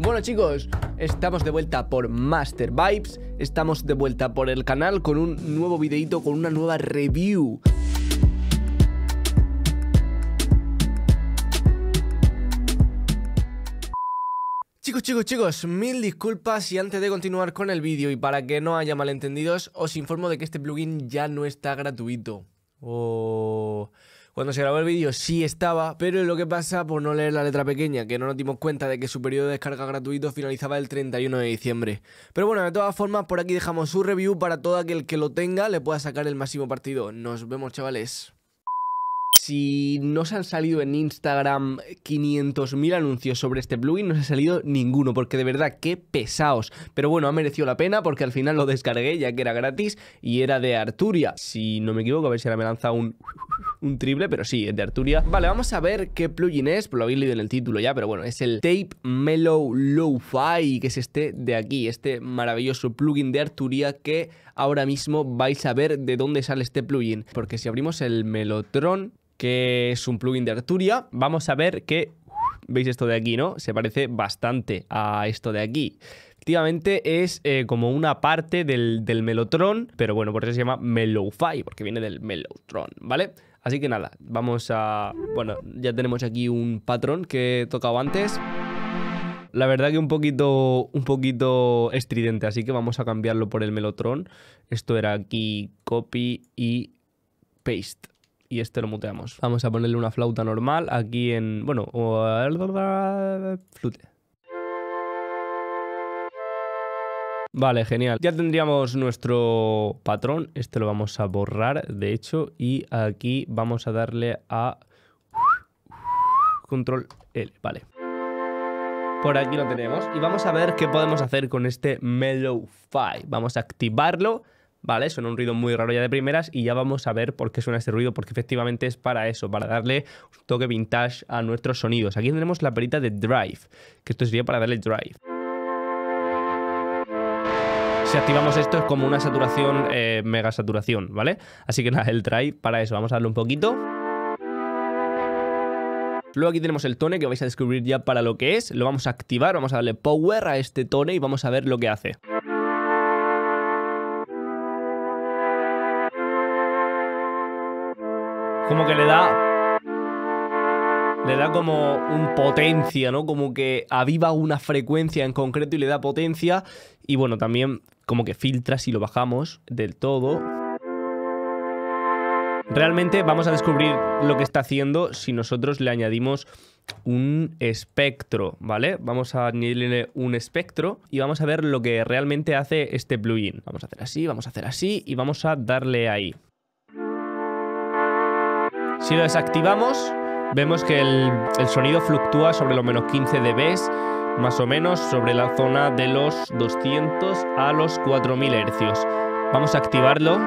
Bueno chicos, estamos de vuelta por Master Vibes, estamos de vuelta por el canal con un nuevo videito, con una nueva review. Chicos, chicos, chicos, mil disculpas y antes de continuar con el vídeo y para que no haya malentendidos, os informo de que este plugin ya no está gratuito. Oh... Cuando se grabó el vídeo sí estaba, pero lo que pasa por no leer la letra pequeña, que no nos dimos cuenta de que su periodo de descarga gratuito finalizaba el 31 de diciembre. Pero bueno, de todas formas, por aquí dejamos su review para todo aquel que lo tenga le pueda sacar el máximo partido. Nos vemos, chavales si no se han salido en Instagram 500.000 anuncios sobre este plugin, no se ha salido ninguno, porque de verdad, qué pesados. Pero bueno, ha merecido la pena porque al final lo descargué ya que era gratis y era de Arturia. Si no me equivoco, a ver si ahora me lanza un, un triple, pero sí, es de Arturia. Vale, vamos a ver qué plugin es, lo habéis leído en el título ya, pero bueno, es el Tape Mellow Lo-Fi, que es este de aquí, este maravilloso plugin de Arturia que ahora mismo vais a ver de dónde sale este plugin. Porque si abrimos el Melotron, que es un plugin de Arturia. Vamos a ver que... ¿Veis esto de aquí, no? Se parece bastante a esto de aquí. Efectivamente es eh, como una parte del, del, Melotron, pero bueno, por eso se llama Mellowfi, porque viene del Mellotron, ¿vale? Así que nada, vamos a... Bueno, ya tenemos aquí un patrón que he tocado antes. La verdad que un poquito, un poquito estridente, así que vamos a cambiarlo por el Melotron. Esto era aquí copy y paste y este lo muteamos. Vamos a ponerle una flauta normal aquí en... Bueno, flute. Vale, genial. Ya tendríamos nuestro patrón. Este lo vamos a borrar, de hecho. Y aquí vamos a darle a... Control L, vale. Por aquí lo tenemos. Y vamos a ver qué podemos hacer con este Mellow Fi. Vamos a activarlo. ¿vale? Suena un ruido muy raro ya de primeras y ya vamos a ver por qué suena este ruido, porque efectivamente es para eso, para darle un toque vintage a nuestros sonidos. Aquí tenemos la perita de drive, que esto sería para darle drive. Si activamos esto es como una saturación, eh, mega saturación, ¿vale? Así que nada, el drive para eso, vamos a darle un poquito. Luego aquí tenemos el tone que vais a descubrir ya para lo que es. Lo vamos a activar, vamos a darle power a este tone y vamos a ver lo que hace. como que le da le da como un potencia, ¿no? Como que aviva una frecuencia en concreto y le da potencia. Y bueno, también como que filtra si lo bajamos del todo. Realmente vamos a descubrir lo que está haciendo si nosotros le añadimos un espectro, ¿vale? Vamos a añadirle un espectro y vamos a ver lo que realmente hace este plugin. Vamos a hacer así, vamos a hacer así y vamos a darle ahí. Si lo desactivamos, vemos que el, sonido fluctúa sobre los menos 15 dB, más o menos sobre la zona de los 200 a los 4000 Hz. Vamos a activarlo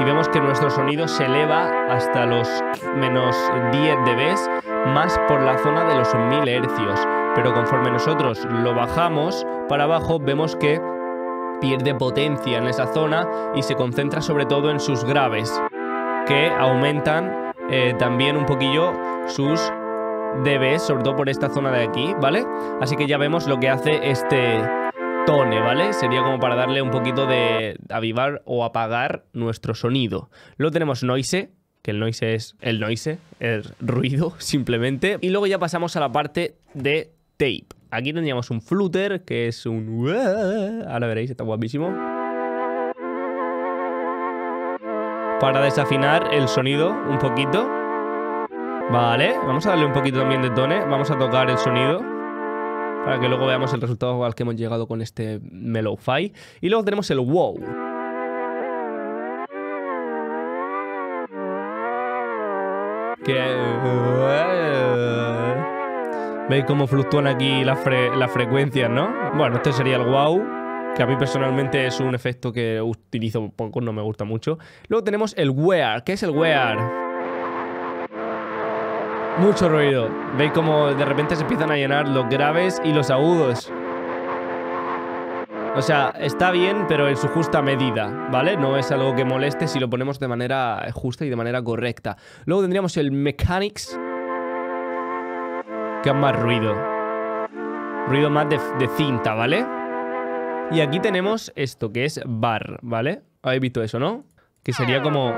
y vemos que nuestro sonido se eleva hasta los menos 10 dB, más por la zona de los 1000 Hz. Pero conforme nosotros lo bajamos para abajo, vemos que pierde potencia en esa zona y se concentra sobre todo en sus graves, que aumentan eh, también un poquillo sus dBs, sobre todo por esta zona de aquí, ¿vale? Así que ya vemos lo que hace este tone, ¿vale? Sería como para darle un poquito de avivar o apagar nuestro sonido. Luego tenemos noise, que el noise es el noise, es ruido simplemente. Y luego ya pasamos a la parte de tape. Aquí tendríamos un flutter, que es un... Ahora veréis, está guapísimo. para desafinar el sonido un poquito. Vale, vamos a darle un poquito también de tone. Vamos a tocar el sonido para que luego veamos el resultado al que hemos llegado con este Mellow-Fi. Y luego tenemos el wow. Que... ¿Veis cómo fluctúan aquí las, las frecuencias, no? Bueno, este sería el wow que a mí personalmente es un efecto que utilizo poco, no me gusta mucho. Luego tenemos el wear. ¿Qué es el wear? Mucho ruido. ¿Veis cómo de repente se empiezan a llenar los graves y los agudos? O sea, está bien, pero en su justa medida, ¿vale? No es algo que moleste si lo ponemos de manera justa y de manera correcta. Luego tendríamos el Mechanics, que es más ruido. ruido más de, de cinta, ¿vale? Y aquí tenemos esto, que es bar, ¿vale? Habéis visto eso, ¿no? Que sería como...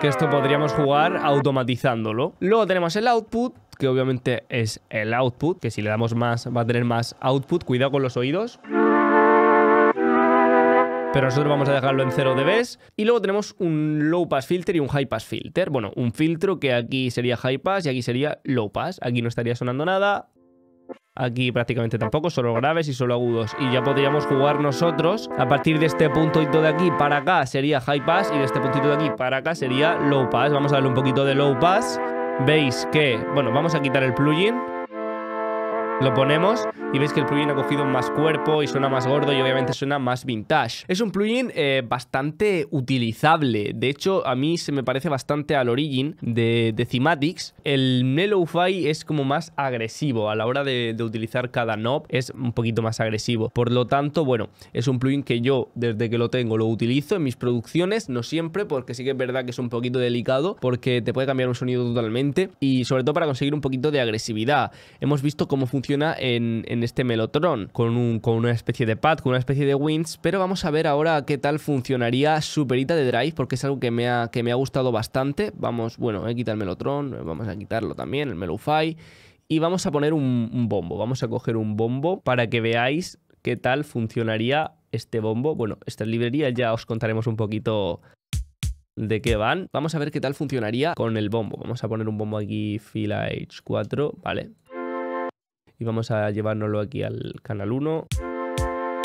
Que esto podríamos jugar automatizándolo. Luego tenemos el output, que obviamente es el output, que si le damos más va a tener más output. Cuidado con los oídos pero nosotros vamos a dejarlo en 0 dB. Y luego tenemos un low pass filter y un high pass filter. Bueno, un filtro que aquí sería high pass y aquí sería low pass. Aquí no estaría sonando nada. Aquí prácticamente tampoco, solo graves y solo agudos. Y ya podríamos jugar nosotros. A partir de este puntito de aquí para acá sería high pass y de este puntito de aquí para acá sería low pass. Vamos a darle un poquito de low pass. Veis que, bueno, vamos a quitar el plugin. Lo ponemos y veis que el plugin ha cogido más cuerpo y suena más gordo y obviamente suena más vintage. Es un plugin eh, bastante utilizable. De hecho, a mí se me parece bastante al Origin de, de Thematics. El Mellow-Fi es como más agresivo a la hora de, de, utilizar cada knob. Es un poquito más agresivo. Por lo tanto, bueno, es un plugin que yo desde que lo tengo lo utilizo en mis producciones. No siempre, porque sí que es verdad que es un poquito delicado porque te puede cambiar un sonido totalmente y sobre todo para conseguir un poquito de agresividad. Hemos visto cómo funciona en, este Melotron, con, un, con, una especie de pad, con una especie de winds, pero vamos a ver ahora qué tal funcionaría Superita de Drive, porque es algo que me ha, gustado bastante. Vamos, bueno, he quitado el Melotron, vamos a quitarlo también, el Melofy, y vamos a poner un, un bombo, vamos a coger un bombo para que veáis qué tal funcionaría este bombo. Bueno, esta librería ya os contaremos un poquito de qué van. Vamos a ver qué tal funcionaría con el bombo. Vamos a poner un bombo aquí fila H4, ¿vale? Y vamos a llevárnoslo aquí al canal 1.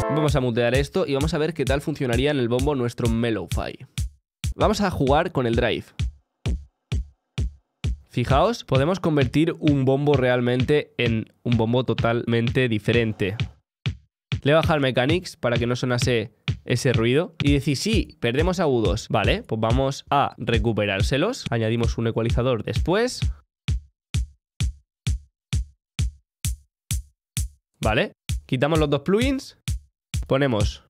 Vamos a mutear esto y vamos a ver qué tal funcionaría en el bombo nuestro Mellowfi. Vamos a jugar con el drive. Fijaos, podemos convertir un bombo realmente en un bombo totalmente diferente. Le he bajado el Mechanics para que no sonase ese ruido y decir, sí, perdemos agudos. Vale, pues vamos a recuperárselos. Añadimos un ecualizador después. ¿Vale? Quitamos los dos plugins. Ponemos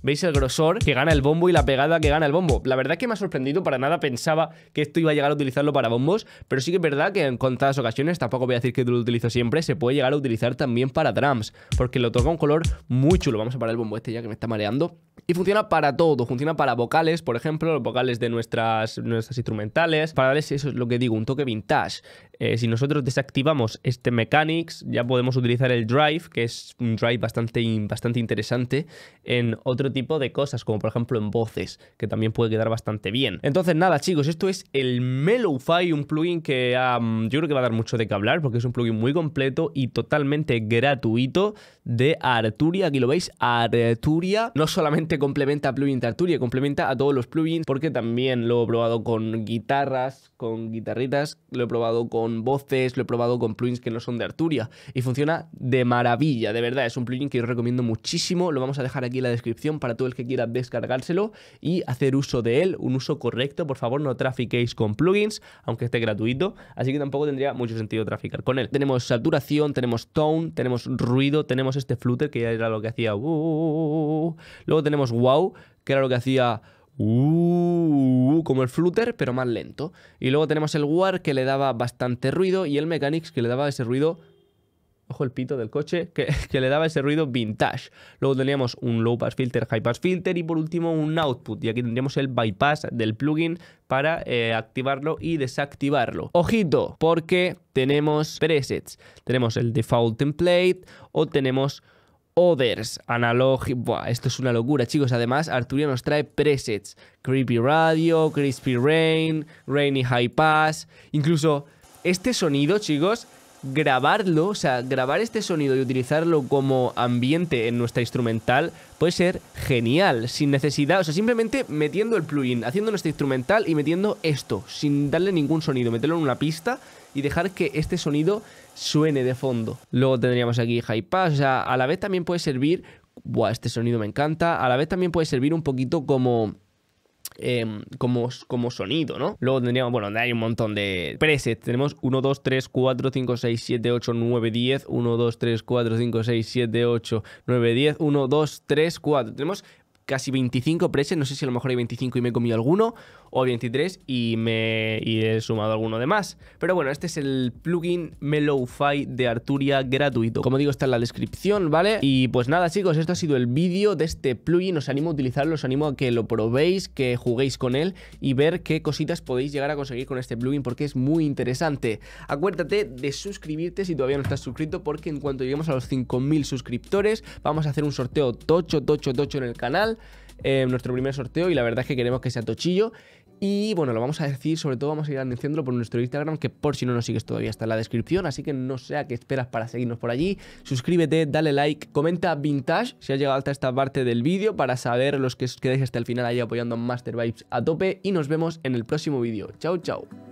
¿Veis el grosor que gana el bombo y la pegada que gana el bombo? La verdad es que me ha sorprendido, para nada pensaba que esto iba a llegar a utilizarlo para bombos, pero sí que es verdad que en contadas ocasiones, tampoco voy a decir que lo utilizo siempre, se puede llegar a utilizar también para drums, porque lo toca un color muy chulo. Vamos a parar el bombo este ya que me está mareando. Y funciona para todo, funciona para vocales, por ejemplo, los vocales de nuestras, nuestras instrumentales, para darles, eso es lo que digo, un toque vintage. Eh, si nosotros desactivamos este Mechanics, ya podemos utilizar el Drive, que es un Drive bastante, bastante interesante, en otro tipo de cosas, como por ejemplo en voces, que también puede quedar bastante bien. Entonces nada chicos, esto es el Mellowfi, un plugin que yo creo que va a dar mucho de qué hablar, porque es un plugin muy completo y totalmente gratuito de Arturia. Aquí lo veis, Arturia no solamente complementa plugin de Arturia, complementa a todos los plugins, porque también lo he probado con guitarras, con guitarritas, lo he probado con voces, lo he probado con plugins que no son de Arturia y funciona de maravilla, de verdad, es un plugin que os recomiendo muchísimo, lo vamos a dejar aquí en la descripción para todo el que quiera descargárselo y hacer uso de él, un uso correcto, por favor no trafiquéis con plugins, aunque esté gratuito, así que tampoco tendría mucho sentido traficar con él. Tenemos saturación, tenemos tone, tenemos ruido, tenemos este flutter que ya era lo que hacía, uh, uh, uh, luego tenemos wow, que era lo que hacía Uh, como el Flutter, pero más lento. Y luego tenemos el War que le daba bastante ruido y el Mechanics que le daba ese ruido ojo el pito del coche, que, que, le daba ese ruido vintage. Luego teníamos un low pass filter, high pass filter y por último un output. Y aquí tendríamos el bypass del plugin para eh, activarlo y desactivarlo. Ojito, porque tenemos presets. Tenemos el default template o tenemos Others, Analog... Buah, esto es una locura, chicos. Además, Arturia nos trae presets. Creepy Radio, Crispy Rain, Rainy High Pass. Incluso este sonido, chicos, grabarlo, o sea, grabar este sonido y utilizarlo como ambiente en nuestra instrumental puede ser genial, sin necesidad, o sea, simplemente metiendo el plugin, haciendo nuestra instrumental y metiendo esto, sin darle ningún sonido, meterlo en una pista y dejar que este sonido suene de fondo. Luego tendríamos aquí high pass, o sea, a la vez también puede servir, buah, este sonido me encanta, a la vez también puede servir un poquito como... Em, como, como sonido, ¿no? Luego tendríamos, bueno, hay un montón de presets. Tenemos 1, 2, 3, 4, 5, 6, 7, 8, 9, 10. 1, 2, 3, 4, 5, 6, 7, 8, 9, 10. 1, 2, 3, 4. Tenemos casi 25 preses, no sé si a lo mejor hay 25 y me he comido alguno, o 23 y me y he sumado alguno de más. Pero bueno, este es el plugin Mellowfi de Arturia gratuito. Como digo, está en la descripción, ¿vale? Y pues nada, chicos, esto ha sido el vídeo de este plugin. Os animo a utilizarlo, os animo a que lo probéis, que juguéis con él y ver qué cositas podéis llegar a conseguir con este plugin porque es muy interesante. Acuérdate de suscribirte si todavía no estás suscrito porque en cuanto lleguemos a los 5.000 suscriptores vamos a hacer un sorteo tocho, tocho, tocho en el canal. Eh, nuestro primer sorteo y la verdad es que queremos que sea tochillo y bueno, lo vamos a decir, sobre todo vamos a ir anunciándolo por nuestro Instagram, que por si no nos sigues todavía está en la descripción, así que no sé a qué esperas para seguirnos por allí. Suscríbete, dale like, comenta vintage si has llegado hasta esta parte del vídeo para saber los que os quedáis hasta el final ahí apoyando Master Vibes a tope y nos vemos en el próximo vídeo. Chao, chao.